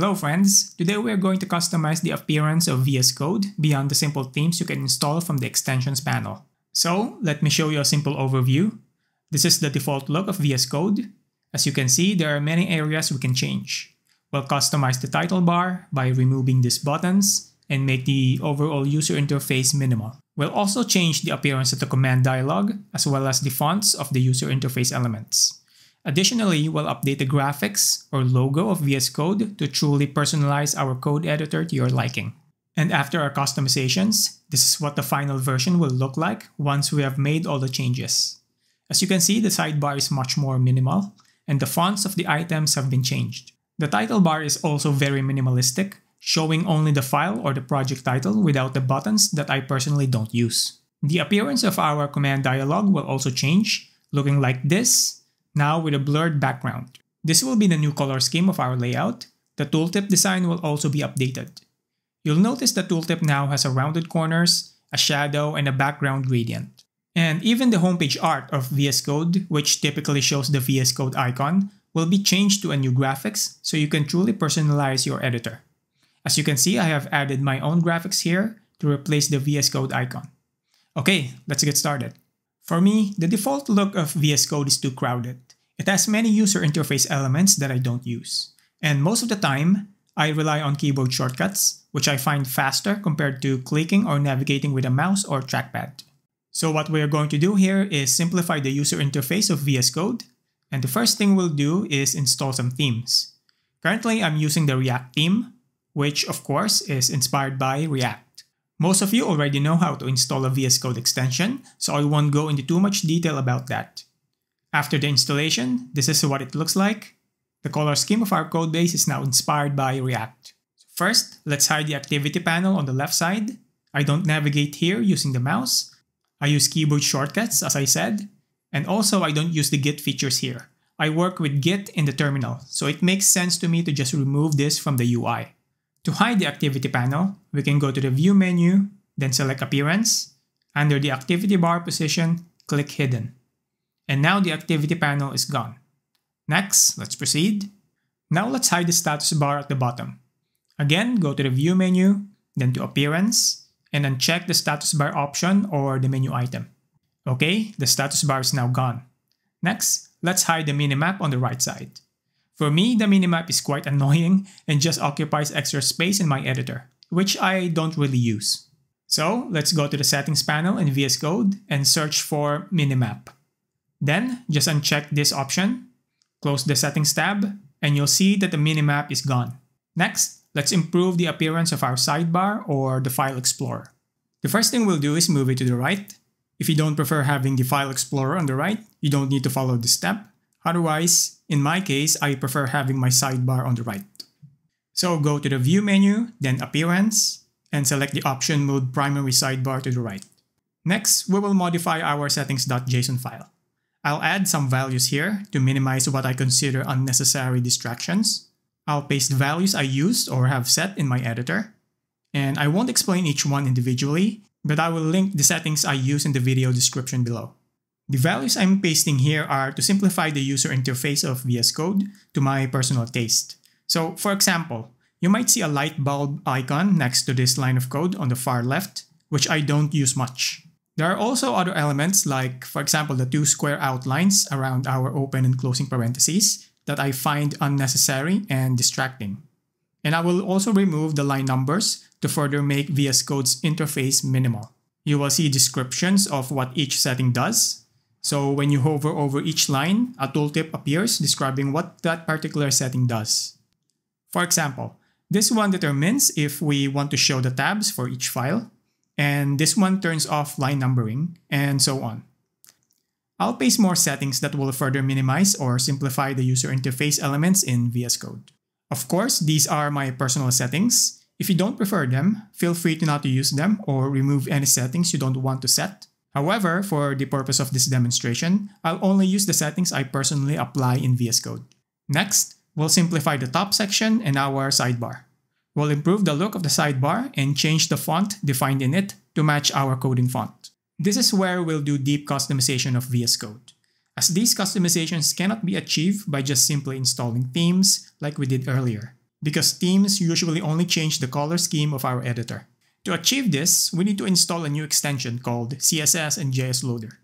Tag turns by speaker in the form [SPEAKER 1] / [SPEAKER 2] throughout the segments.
[SPEAKER 1] Hello friends, today we are going to customize the appearance of VS Code beyond the simple themes you can install from the extensions panel. So let me show you a simple overview. This is the default look of VS Code. As you can see, there are many areas we can change. We'll customize the title bar by removing these buttons and make the overall user interface minimal. We'll also change the appearance of the command dialog as well as the fonts of the user interface elements. Additionally, we'll update the graphics or logo of VS Code to truly personalize our code editor to your liking. And after our customizations, this is what the final version will look like once we have made all the changes. As you can see, the sidebar is much more minimal, and the fonts of the items have been changed. The title bar is also very minimalistic, showing only the file or the project title without the buttons that I personally don't use. The appearance of our command dialog will also change, looking like this now with a blurred background. This will be the new color scheme of our layout. The tooltip design will also be updated. You'll notice the tooltip now has a rounded corners, a shadow, and a background gradient. And even the homepage art of VS Code, which typically shows the VS Code icon, will be changed to a new graphics so you can truly personalize your editor. As you can see, I have added my own graphics here to replace the VS Code icon. Okay, let's get started. For me, the default look of VS Code is too crowded. It has many user interface elements that I don't use. And most of the time, I rely on keyboard shortcuts, which I find faster compared to clicking or navigating with a mouse or trackpad. So what we're going to do here is simplify the user interface of VS Code. And the first thing we'll do is install some themes. Currently, I'm using the React theme, which of course is inspired by React. Most of you already know how to install a VS Code extension, so I won't go into too much detail about that. After the installation, this is what it looks like. The color scheme of our codebase is now inspired by React. First, let's hide the activity panel on the left side. I don't navigate here using the mouse. I use keyboard shortcuts, as I said. And also, I don't use the Git features here. I work with Git in the terminal, so it makes sense to me to just remove this from the UI. To hide the activity panel, we can go to the View menu, then select Appearance. Under the activity bar position, click Hidden. And now the activity panel is gone. Next, let's proceed. Now let's hide the status bar at the bottom. Again, go to the View menu, then to Appearance, and uncheck the status bar option or the menu item. Okay, the status bar is now gone. Next, let's hide the minimap on the right side. For me, the minimap is quite annoying and just occupies extra space in my editor, which I don't really use. So let's go to the settings panel in VS Code and search for minimap. Then just uncheck this option, close the settings tab, and you'll see that the minimap is gone. Next, let's improve the appearance of our sidebar or the file explorer. The first thing we'll do is move it to the right. If you don't prefer having the file explorer on the right, you don't need to follow this step. Otherwise, in my case, I prefer having my sidebar on the right. So go to the View menu, then Appearance, and select the option Mode Primary Sidebar to the right. Next, we will modify our settings.json file. I'll add some values here to minimize what I consider unnecessary distractions. I'll paste values I used or have set in my editor. And I won't explain each one individually, but I will link the settings I use in the video description below. The values I'm pasting here are to simplify the user interface of VS Code to my personal taste. So for example, you might see a light bulb icon next to this line of code on the far left, which I don't use much. There are also other elements like, for example, the two square outlines around our open and closing parentheses that I find unnecessary and distracting. And I will also remove the line numbers to further make VS Code's interface minimal. You will see descriptions of what each setting does, so when you hover over each line, a tooltip appears describing what that particular setting does. For example, this one determines if we want to show the tabs for each file, and this one turns off line numbering, and so on. I'll paste more settings that will further minimize or simplify the user interface elements in VS Code. Of course, these are my personal settings. If you don't prefer them, feel free to not to use them or remove any settings you don't want to set. However, for the purpose of this demonstration, I'll only use the settings I personally apply in VS Code. Next, we'll simplify the top section and our sidebar. We'll improve the look of the sidebar and change the font defined in it to match our coding font. This is where we'll do deep customization of VS Code, as these customizations cannot be achieved by just simply installing themes like we did earlier. because themes usually only change the color scheme of our editor. To achieve this, we need to install a new extension called CSS and JS Loader.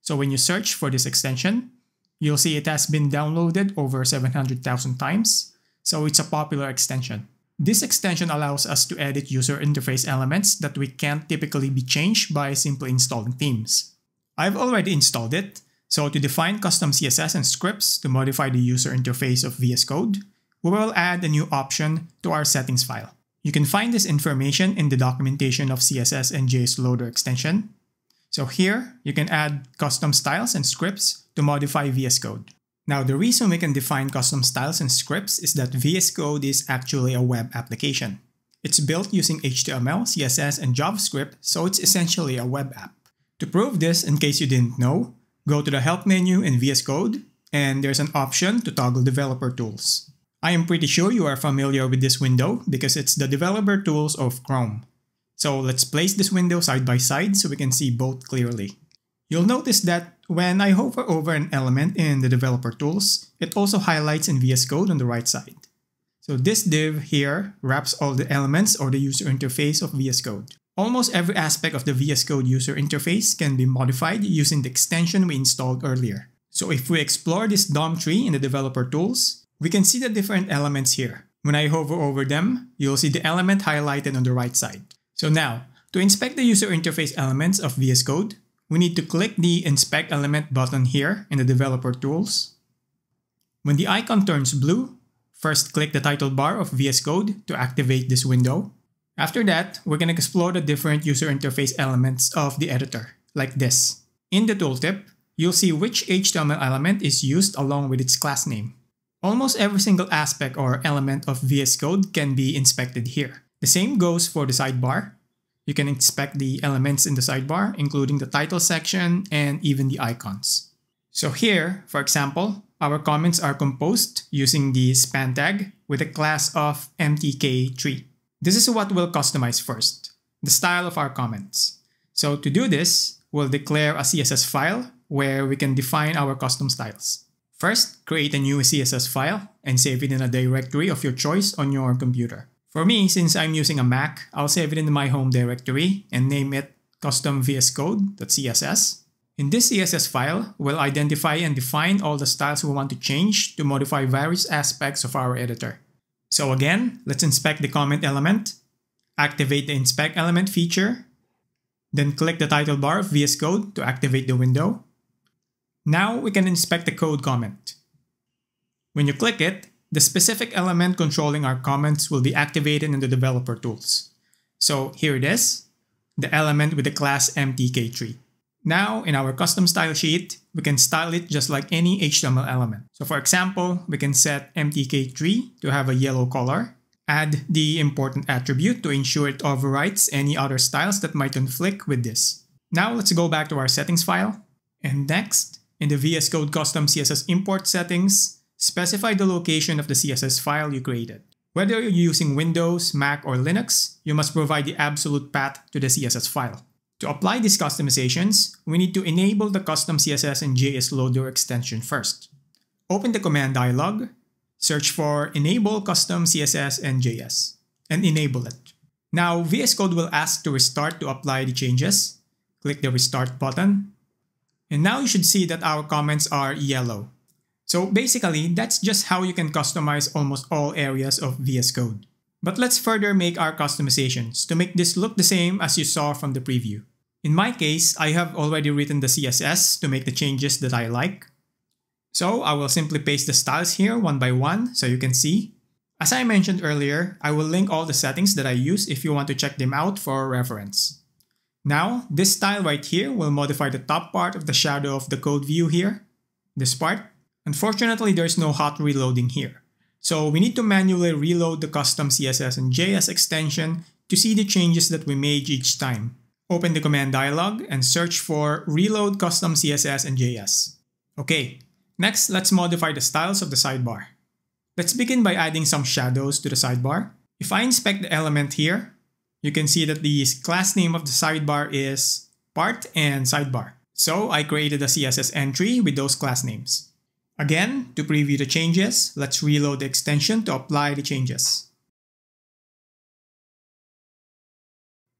[SPEAKER 1] So when you search for this extension, you'll see it has been downloaded over 700,000 times, so it's a popular extension. This extension allows us to edit user interface elements that we can't typically be changed by simply installing themes. I've already installed it, so to define custom CSS and scripts to modify the user interface of VS Code, we will add a new option to our settings file. You can find this information in the documentation of CSS and JS Loader extension. So here, you can add custom styles and scripts to modify VS Code. Now, the reason we can define custom styles and scripts is that VS Code is actually a web application. It's built using HTML, CSS, and JavaScript, so it's essentially a web app. To prove this, in case you didn't know, go to the Help menu in VS Code, and there's an option to toggle developer tools. I am pretty sure you are familiar with this window because it's the developer tools of Chrome. So let's place this window side by side so we can see both clearly. You'll notice that when I hover over an element in the developer tools, it also highlights in VS Code on the right side. So this div here wraps all the elements or the user interface of VS Code. Almost every aspect of the VS Code user interface can be modified using the extension we installed earlier. So if we explore this DOM tree in the developer tools, we can see the different elements here. When I hover over them, you'll see the element highlighted on the right side. So now, to inspect the user interface elements of VS Code, we need to click the Inspect Element button here in the Developer Tools. When the icon turns blue, first click the title bar of VS Code to activate this window. After that, we're going to explore the different user interface elements of the editor, like this. In the tooltip, you'll see which HTML element is used along with its class name. Almost every single aspect or element of VS Code can be inspected here. The same goes for the sidebar, you can inspect the elements in the sidebar, including the title section and even the icons. So here, for example, our comments are composed using the span tag with a class of mtk3. This is what we'll customize first, the style of our comments. So to do this, we'll declare a CSS file where we can define our custom styles. First, create a new CSS file and save it in a directory of your choice on your computer. For me, since I'm using a Mac, I'll save it in my home directory and name it customvscode.css. In this CSS file, we'll identify and define all the styles we want to change to modify various aspects of our editor. So again, let's inspect the comment element, activate the inspect element feature, then click the title bar of VS Code to activate the window. Now we can inspect the code comment. When you click it, the specific element controlling our comments will be activated in the developer tools. So here it is, the element with the class mtk3. Now, in our custom style sheet, we can style it just like any HTML element. So for example, we can set mtk3 to have a yellow color, add the important attribute to ensure it overwrites any other styles that might conflict with this. Now let's go back to our settings file. And next, in the VS Code custom CSS import settings, specify the location of the CSS file you created. Whether you're using Windows, Mac, or Linux, you must provide the absolute path to the CSS file. To apply these customizations, we need to enable the custom CSS and JS Loader extension first. Open the command dialog, search for Enable Custom CSS and JS, and enable it. Now, VS Code will ask to restart to apply the changes. Click the Restart button. And now you should see that our comments are yellow. So basically, that's just how you can customize almost all areas of VS Code. But let's further make our customizations to make this look the same as you saw from the preview. In my case, I have already written the CSS to make the changes that I like. So I will simply paste the styles here one by one so you can see. As I mentioned earlier, I will link all the settings that I use if you want to check them out for reference. Now, this style right here will modify the top part of the shadow of the code view here, this part, Unfortunately, there's no hot reloading here. So we need to manually reload the custom CSS and JS extension to see the changes that we made each time. Open the command dialog and search for reload custom CSS and JS. Okay, next let's modify the styles of the sidebar. Let's begin by adding some shadows to the sidebar. If I inspect the element here, you can see that the class name of the sidebar is part and sidebar. So I created a CSS entry with those class names. Again, to preview the changes, let's reload the extension to apply the changes.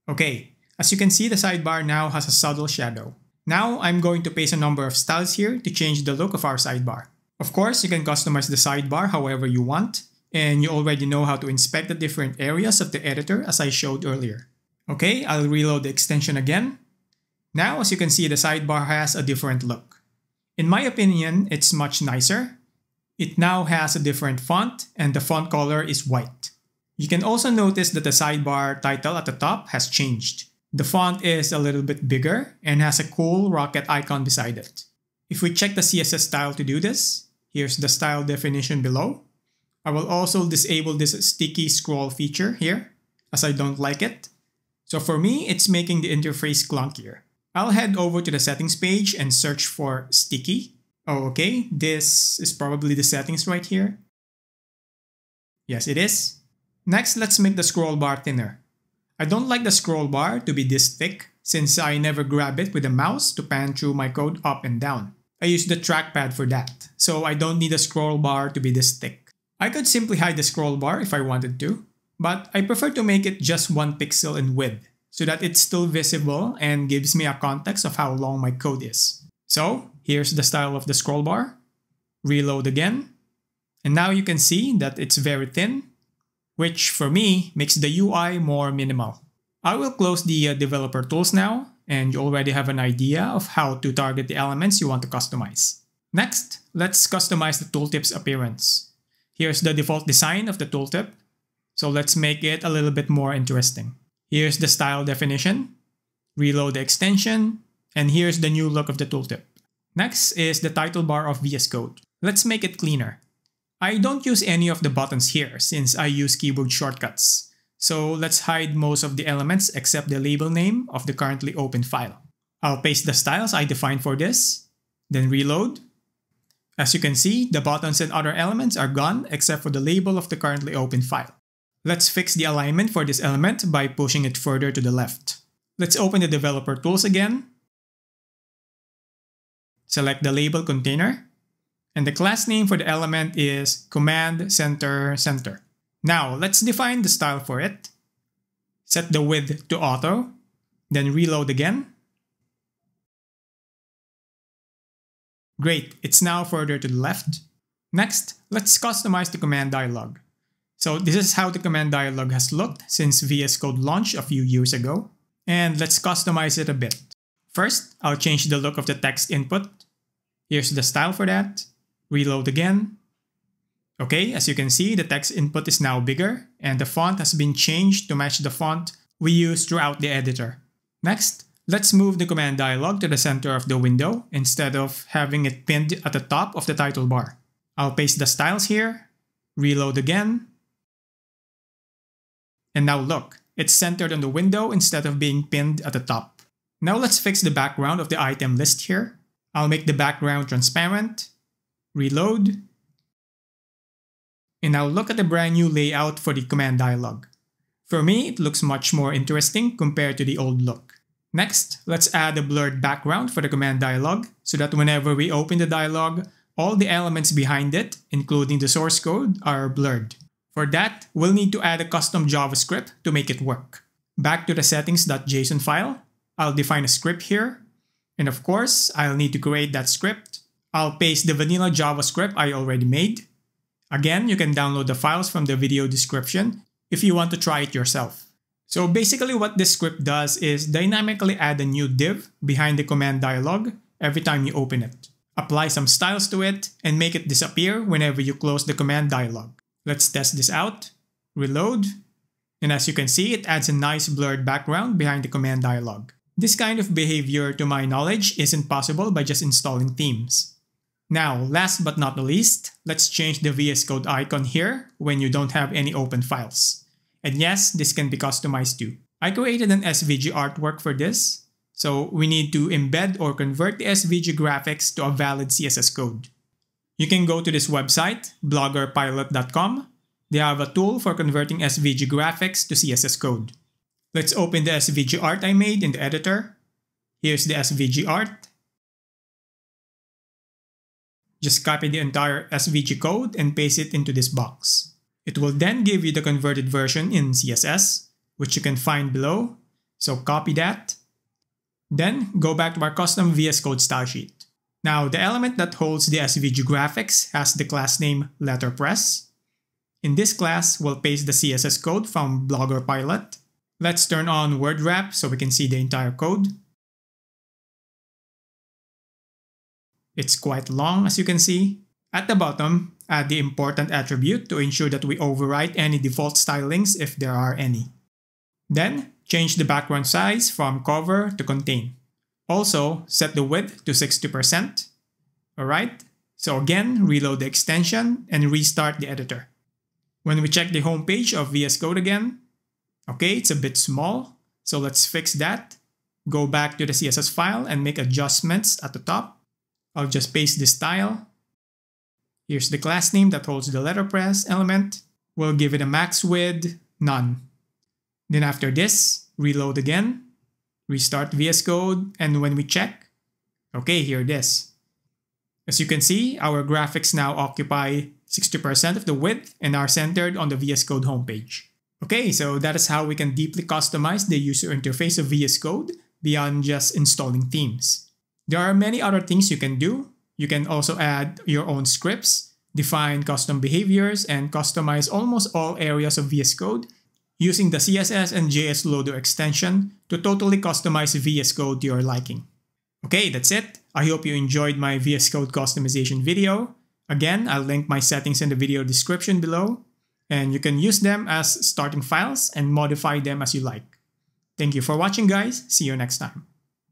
[SPEAKER 1] Okay, as you can see the sidebar now has a subtle shadow. Now I'm going to paste a number of styles here to change the look of our sidebar. Of course, you can customize the sidebar however you want, and you already know how to inspect the different areas of the editor as I showed earlier. Okay, I'll reload the extension again. Now as you can see the sidebar has a different look. In my opinion, it's much nicer. It now has a different font and the font color is white. You can also notice that the sidebar title at the top has changed. The font is a little bit bigger and has a cool rocket icon beside it. If we check the CSS style to do this, here's the style definition below. I will also disable this sticky scroll feature here as I don't like it. So for me, it's making the interface clunkier. I'll head over to the settings page and search for sticky. Oh, okay, this is probably the settings right here. Yes, it is. Next, let's make the scroll bar thinner. I don't like the scroll bar to be this thick since I never grab it with a mouse to pan through my code up and down. I use the trackpad for that, so I don't need a scroll bar to be this thick. I could simply hide the scroll bar if I wanted to, but I prefer to make it just one pixel in width so that it's still visible and gives me a context of how long my code is. So here's the style of the scroll bar. Reload again. And now you can see that it's very thin which for me makes the UI more minimal. I will close the uh, developer tools now, and you already have an idea of how to target the elements you want to customize. Next, let's customize the tooltip's appearance. Here's the default design of the tooltip, so let's make it a little bit more interesting. Here's the style definition, reload the extension, and here's the new look of the tooltip. Next is the title bar of VS Code. Let's make it cleaner. I don't use any of the buttons here since I use keyboard shortcuts. So let's hide most of the elements except the label name of the currently open file. I'll paste the styles I defined for this, then reload. As you can see, the buttons and other elements are gone except for the label of the currently open file. Let's fix the alignment for this element by pushing it further to the left. Let's open the developer tools again. Select the label container and the class name for the element is command center center. Now let's define the style for it. Set the width to auto, then reload again. Great, it's now further to the left. Next, let's customize the command dialog. So this is how the command dialog has looked since VS Code launched a few years ago. And let's customize it a bit. First, I'll change the look of the text input. Here's the style for that. Reload again. Okay, as you can see, the text input is now bigger and the font has been changed to match the font we use throughout the editor. Next, let's move the command dialog to the center of the window instead of having it pinned at the top of the title bar. I'll paste the styles here, reload again, and now look, it's centered on the window instead of being pinned at the top. Now let's fix the background of the item list here. I'll make the background transparent reload, and now look at the brand new layout for the command dialog. For me, it looks much more interesting compared to the old look. Next, let's add a blurred background for the command dialog so that whenever we open the dialog, all the elements behind it, including the source code, are blurred. For that, we'll need to add a custom JavaScript to make it work. Back to the settings.json file, I'll define a script here. And of course, I'll need to create that script I'll paste the vanilla JavaScript I already made. Again, you can download the files from the video description if you want to try it yourself. So basically what this script does is dynamically add a new div behind the command dialog every time you open it. Apply some styles to it and make it disappear whenever you close the command dialog. Let's test this out. Reload. And as you can see, it adds a nice blurred background behind the command dialog. This kind of behavior, to my knowledge, isn't possible by just installing themes. Now, last but not the least, let's change the VS Code icon here when you don't have any open files. And yes, this can be customized too. I created an SVG artwork for this, so we need to embed or convert the SVG graphics to a valid CSS code. You can go to this website, bloggerpilot.com. They have a tool for converting SVG graphics to CSS code. Let's open the SVG art I made in the editor. Here's the SVG art. Just copy the entire SVG code and paste it into this box. It will then give you the converted version in CSS, which you can find below. So copy that. Then go back to our custom VS Code style sheet. Now, the element that holds the SVG graphics has the class name letterpress. In this class, we'll paste the CSS code from Blogger Pilot. Let's turn on word wrap so we can see the entire code. It's quite long as you can see. At the bottom, add the important attribute to ensure that we overwrite any default stylings if there are any. Then, change the background size from cover to contain. Also, set the width to 60%. Alright, so again, reload the extension and restart the editor. When we check the home page of VS Code again, okay, it's a bit small, so let's fix that. Go back to the CSS file and make adjustments at the top. I'll just paste this style. Here's the class name that holds the letterpress element. We'll give it a max width, none. Then after this, reload again, restart VS Code, and when we check, okay, here it is. As you can see, our graphics now occupy 60% of the width and are centered on the VS Code homepage. Okay, so that is how we can deeply customize the user interface of VS Code beyond just installing themes. There are many other things you can do. You can also add your own scripts, define custom behaviors, and customize almost all areas of VS Code using the CSS and JS Loader extension to totally customize VS Code to your liking. Okay, that's it. I hope you enjoyed my VS Code customization video. Again, I'll link my settings in the video description below, and you can use them as starting files and modify them as you like. Thank you for watching guys, see you next time.